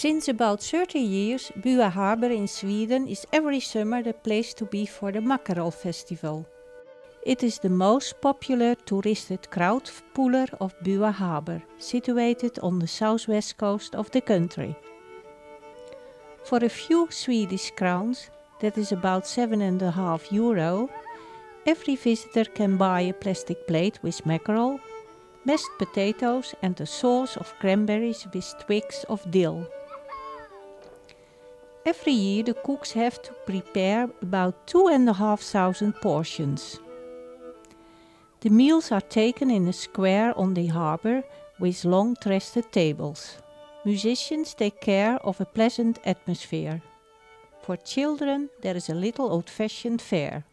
Since about 30 years, Bua Harbor in Sweden is every summer the place to be for the Mackerel Festival. It is the most popular touristed krautpooler of Bua Harbor, situated on the southwest coast of the country. For a few Swedish crowns, that is about seven and a half euro, every visitor can buy a plastic plate with mackerel, mashed potatoes and a sauce of cranberries with twigs of dill. Every year the cooks have to prepare about two and a half thousand portions. The meals are taken in a square on the harbor with long trusted tables. Musicians take care of a pleasant atmosphere. For children, there is a little old fashioned fare.